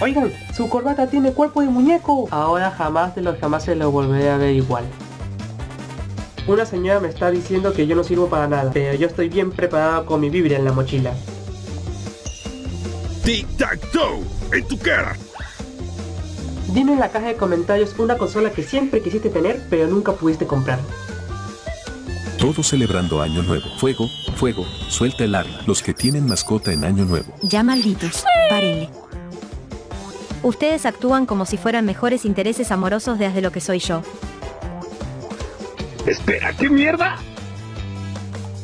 Oigan, su corbata tiene cuerpo de muñeco. Ahora jamás de los jamás se lo volveré a ver igual. Una señora me está diciendo que yo no sirvo para nada, pero yo estoy bien preparado con mi Biblia en la mochila. Tic-tac-toe, en tu cara. Dime en la caja de comentarios una consola que siempre quisiste tener, pero nunca pudiste comprar. Todos celebrando Año Nuevo. Fuego, fuego, suelta el arma. Los que tienen mascota en Año Nuevo. Ya malditos, párenle. Ustedes actúan como si fueran mejores intereses amorosos desde lo que soy yo. Espera, ¿qué mierda?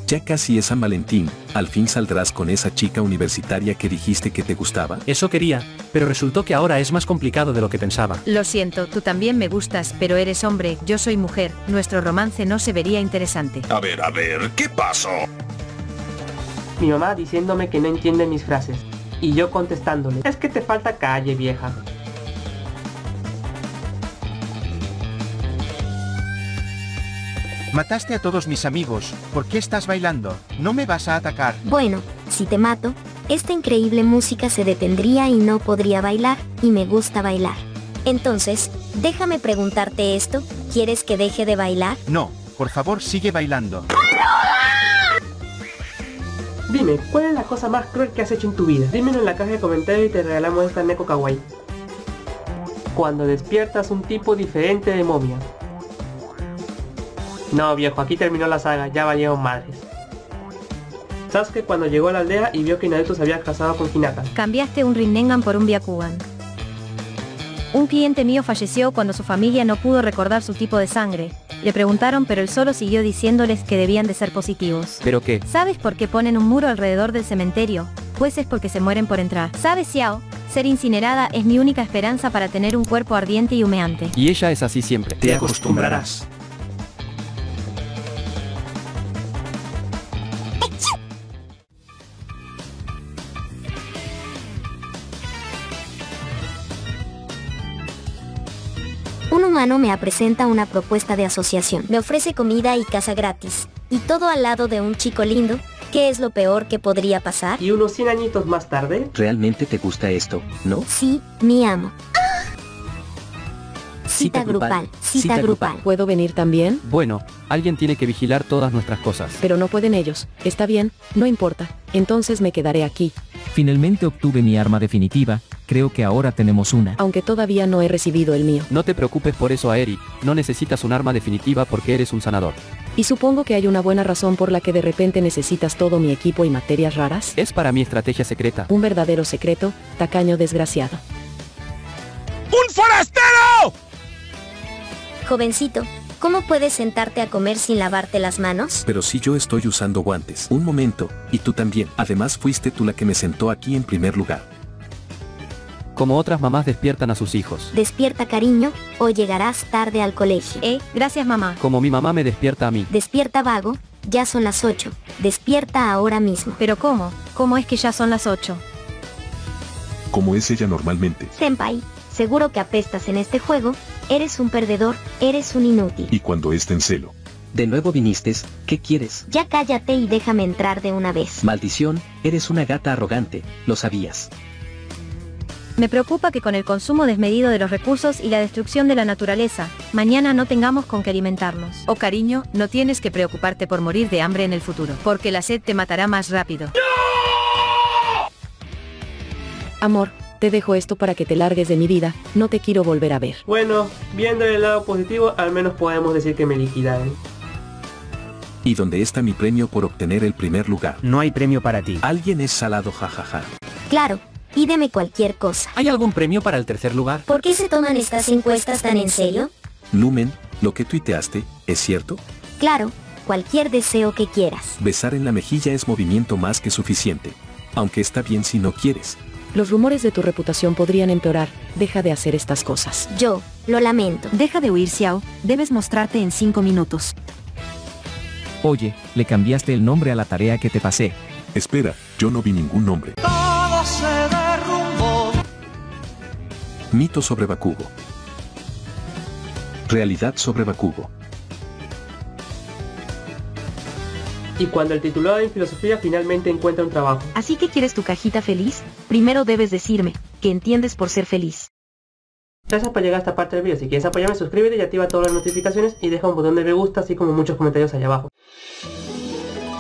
Ya casi es San Valentín, al fin saldrás con esa chica universitaria que dijiste que te gustaba. Eso quería, pero resultó que ahora es más complicado de lo que pensaba. Lo siento, tú también me gustas, pero eres hombre, yo soy mujer, nuestro romance no se vería interesante. A ver, a ver, ¿qué pasó? Mi mamá diciéndome que no entiende mis frases. Y yo contestándole, es que te falta calle vieja. Mataste a todos mis amigos. ¿Por qué estás bailando? No me vas a atacar. Bueno, si te mato, esta increíble música se detendría y no podría bailar, y me gusta bailar. Entonces, déjame preguntarte esto, ¿quieres que deje de bailar? No, por favor sigue bailando. Dime, ¿cuál es la cosa más cruel que has hecho en tu vida? Dímelo en la caja de comentarios y te regalamos esta Neko Kawaii. Cuando despiertas un tipo diferente de momia. No viejo, aquí terminó la saga, ya valieron madres. Sasuke cuando llegó a la aldea y vio que Naruto se había casado con Hinata. Cambiaste un Rinnegan por un Byakugan. Un cliente mío falleció cuando su familia no pudo recordar su tipo de sangre. Le preguntaron pero él solo siguió diciéndoles que debían de ser positivos. ¿Pero qué? ¿Sabes por qué ponen un muro alrededor del cementerio? Pues es porque se mueren por entrar. ¿Sabes, Xiao? Ser incinerada es mi única esperanza para tener un cuerpo ardiente y humeante. Y ella es así siempre. Te acostumbrarás. Humano me presenta una propuesta de asociación. Me ofrece comida y casa gratis. Y todo al lado de un chico lindo. ¿Qué es lo peor que podría pasar? Y unos 100 añitos más tarde, ¿Realmente te gusta esto, no? Sí, mi amo. Cita grupal, cita grupal. ¿Puedo venir también? Bueno, alguien tiene que vigilar todas nuestras cosas. Pero no pueden ellos. Está bien, no importa. Entonces me quedaré aquí. Finalmente obtuve mi arma definitiva, creo que ahora tenemos una. Aunque todavía no he recibido el mío. No te preocupes por eso, Aeri. No necesitas un arma definitiva porque eres un sanador. Y supongo que hay una buena razón por la que de repente necesitas todo mi equipo y materias raras. Es para mi estrategia secreta. Un verdadero secreto, tacaño desgraciado. ¡Un forastero! Jovencito, ¿cómo puedes sentarte a comer sin lavarte las manos? Pero si yo estoy usando guantes. Un momento, y tú también. Además fuiste tú la que me sentó aquí en primer lugar. Como otras mamás despiertan a sus hijos. Despierta cariño, o llegarás tarde al colegio. Eh, gracias mamá. Como mi mamá me despierta a mí. Despierta vago, ya son las 8. Despierta ahora mismo. Pero ¿cómo? ¿Cómo es que ya son las 8? Como es ella normalmente. Senpai, seguro que apestas en este juego, eres un perdedor, eres un inútil. Y cuando esté en celo. De nuevo viniste, ¿qué quieres? Ya cállate y déjame entrar de una vez. Maldición, eres una gata arrogante, lo sabías. Me preocupa que con el consumo desmedido de los recursos y la destrucción de la naturaleza, mañana no tengamos con qué alimentarnos. Oh cariño, no tienes que preocuparte por morir de hambre en el futuro, porque la sed te matará más rápido. Amor, te dejo esto para que te largues de mi vida, no te quiero volver a ver. bueno, viendo el lado positivo, al menos podemos decir que me liquidaron. ¿Y dónde está mi premio por obtener el primer lugar? No hay premio para ti. Alguien es salado jajaja. Claro, pídeme cualquier cosa. ¿Hay algún premio para el tercer lugar? ¿Por qué se toman estas encuestas tan en serio? Lumen, lo que tuiteaste, ¿es cierto? Claro, cualquier deseo que quieras. Besar en la mejilla es movimiento más que suficiente. Aunque está bien si no quieres. Los rumores de tu reputación podrían empeorar, deja de hacer estas cosas. Yo, lo lamento. Deja de huir, Xiao. Debes mostrarte en 5 minutos. Oye, le cambiaste el nombre a la tarea que te pasé. Espera, yo no vi ningún nombre. Se derrumbó. Mito sobre Bakugo. Realidad sobre Bakugo. Y cuando el titulado en filosofía finalmente encuentra un trabajo. ¿Así que quieres tu cajita feliz? Primero debes decirme, ¿Qué entiendes por ser feliz? Gracias por llegar a esta parte del vídeo. Si quieres apoyarme, suscríbete y activa todas las notificaciones y deja un botón de me gusta, así como muchos comentarios allá abajo.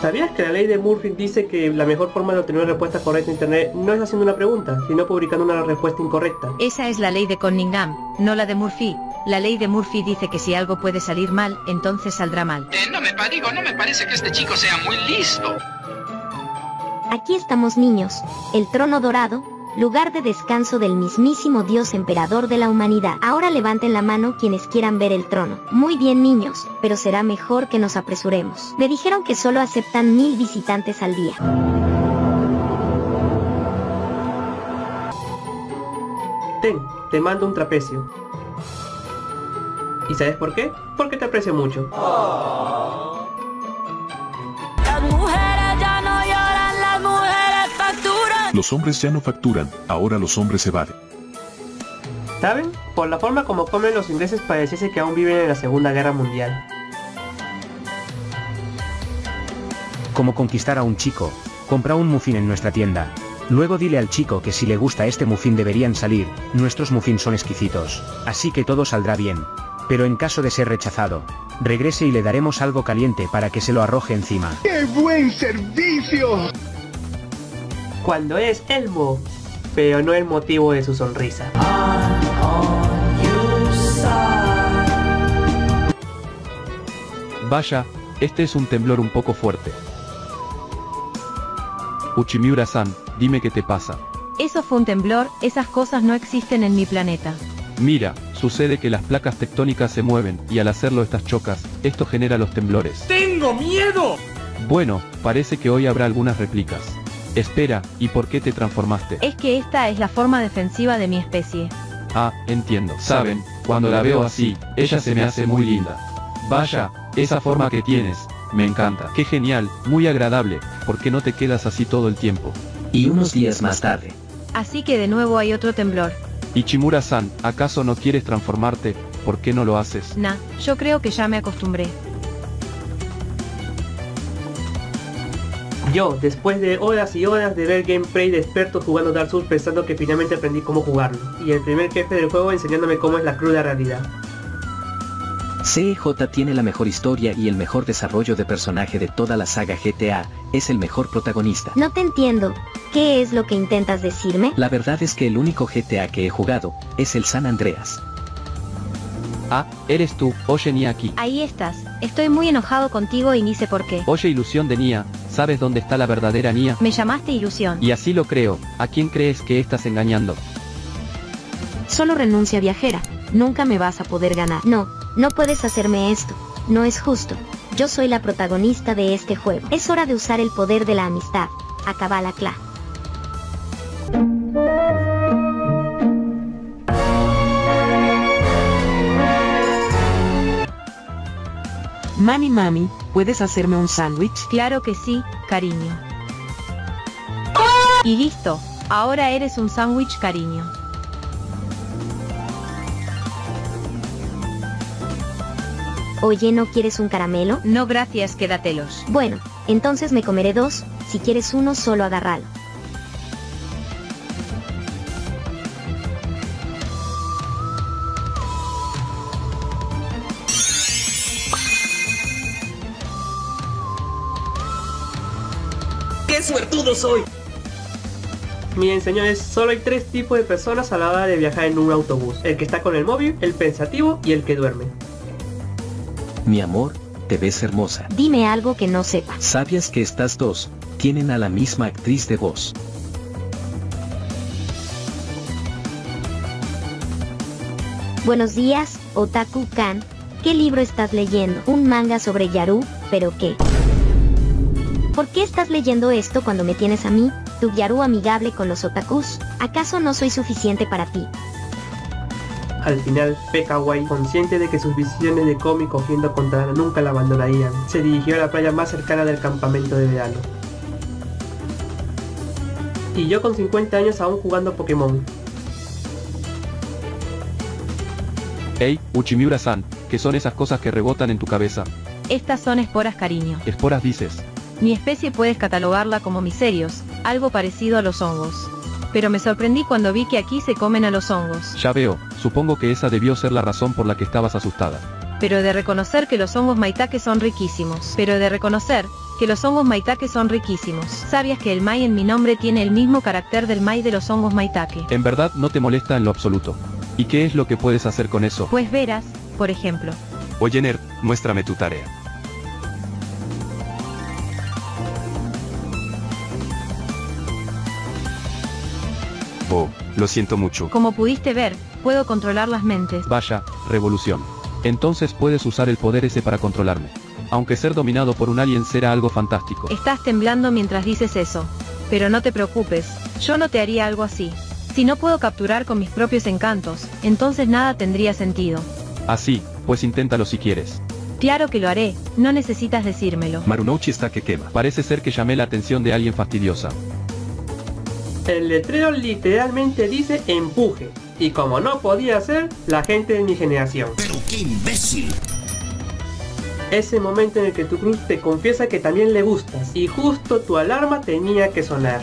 ¿Sabías que la ley de Murphy dice que la mejor forma de obtener una respuesta correcta en internet no es haciendo una pregunta, sino publicando una respuesta incorrecta? Esa es la ley de Cunningham, no la de Murphy. La ley de Murphy dice que si algo puede salir mal, entonces saldrá mal. Eh, no me digo, no me parece que este chico sea muy listo. Aquí estamos niños, el trono dorado, lugar de descanso del mismísimo Dios emperador de la humanidad. Ahora levanten la mano quienes quieran ver el trono. Muy bien niños, pero será mejor que nos apresuremos. Me dijeron que solo aceptan mil visitantes al día. Ten, te mando un trapecio. ¿Y sabes por qué? Porque te aprecio mucho. Los hombres ya no facturan, ahora los hombres se valen. ¿Saben? Por la forma como comen los ingleses pareciese que aún viven en la Segunda Guerra Mundial. Como conquistar a un chico, compra un muffin en nuestra tienda. Luego dile al chico que si le gusta este muffin deberían salir, nuestros muffins son exquisitos, así que todo saldrá bien. Pero en caso de ser rechazado, regrese y le daremos algo caliente para que se lo arroje encima. ¡Qué buen servicio! Cuando es Elmo, pero no el motivo de su sonrisa. Vaya, este es un temblor un poco fuerte. Uchimiura-san, dime qué te pasa. Eso fue un temblor, esas cosas no existen en mi planeta. Mira, sucede que las placas tectónicas se mueven, y al hacerlo estas chocas, esto genera los temblores. ¡Tengo miedo! Bueno, parece que hoy habrá algunas réplicas. Espera, ¿y por qué te transformaste? Es que esta es la forma defensiva de mi especie. Ah, entiendo. Saben, cuando la veo así, ella se me hace muy linda. Vaya, esa forma que tienes, me encanta. Qué genial, muy agradable, ¿por qué no te quedas así todo el tiempo? Y unos días más tarde. Así que de nuevo hay otro temblor. Ichimura-san, ¿acaso no quieres transformarte? ¿Por qué no lo haces? Nah, yo creo que ya me acostumbré. Yo, después de horas y horas de ver gameplay de expertos jugando Dark Souls pensando que finalmente aprendí cómo jugarlo, y el primer jefe del juego enseñándome cómo es la cruda realidad. CEJ tiene la mejor historia y el mejor desarrollo de personaje de toda la saga GTA, es el mejor protagonista. No te entiendo. ¿Qué es lo que intentas decirme? La verdad es que el único GTA que he jugado, es el San Andreas. Ah, eres tú, oye Niaki. Ahí estás. Estoy muy enojado contigo y ni sé por qué. Oye ilusión de Nia, ¿sabes dónde está la verdadera Nia? Me llamaste ilusión. Y así lo creo. ¿A quién crees que estás engañando? Solo renuncia viajera. Nunca me vas a poder ganar. No, no puedes hacerme esto. No es justo. Yo soy la protagonista de este juego. Es hora de usar el poder de la amistad. Acaba la cla. Mami, mami, ¿puedes hacerme un sándwich? Claro que sí, cariño. Y listo, ahora eres un sándwich, cariño. Oye, ¿no quieres un caramelo? No gracias, quédatelos. Bueno, entonces me comeré dos, si quieres uno solo agárralo. Suertudo soy! Miren señores, solo hay tres tipos de personas a la hora de viajar en un autobús. El que está con el móvil, el pensativo y el que duerme. Mi amor, te ves hermosa. Dime algo que no sepa. ¿Sabías que estas dos, tienen a la misma actriz de voz? Buenos días, Otaku Kan. ¿Qué libro estás leyendo? Un manga sobre Yaru, pero ¿qué? ¿Por qué estás leyendo esto cuando me tienes a mí, tu Yaru amigable con los otakus? ¿Acaso no soy suficiente para ti? Al final, Pekawai, consciente de que sus visiones de Komi cogiendo contra nunca la abandonarían, se dirigió a la playa más cercana del campamento de verano. Y yo con 50 años aún jugando Pokémon. Hey, Uchimiura-san, ¿qué son esas cosas que rebotan en tu cabeza? Estas son esporas, cariño. Esporas dices. Mi especie puedes catalogarla como miserios, algo parecido a los hongos. Pero me sorprendí cuando vi que aquí se comen a los hongos. Ya veo, supongo que esa debió ser la razón por la que estabas asustada. Pero he de reconocer que los hongos maitake son riquísimos. Pero he de reconocer que los hongos maitake son riquísimos. ¿Sabías que el mai en mi nombre tiene el mismo carácter del mai de los hongos maitake? En verdad no te molesta en lo absoluto. ¿Y qué es lo que puedes hacer con eso? Pues verás, por ejemplo. Oye Nerd, muéstrame tu tarea. Lo siento mucho. Como pudiste ver, puedo controlar las mentes. Vaya, revolución. Entonces puedes usar el poder ese para controlarme. Aunque ser dominado por un alien será algo fantástico. Estás temblando mientras dices eso. Pero no te preocupes, yo no te haría algo así. Si no puedo capturar con mis propios encantos, entonces nada tendría sentido. Así, pues inténtalo si quieres. Claro que lo haré, no necesitas decírmelo. Marunouchi está que quema. Parece ser que llamé la atención de alguien fastidiosa. El letrero literalmente dice empuje. Y como no podía ser, la gente de mi generación. ¡Pero qué imbécil! Ese momento en el que tu cruz te confiesa que también le gustas. Y justo tu alarma tenía que sonar.